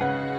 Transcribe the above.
了。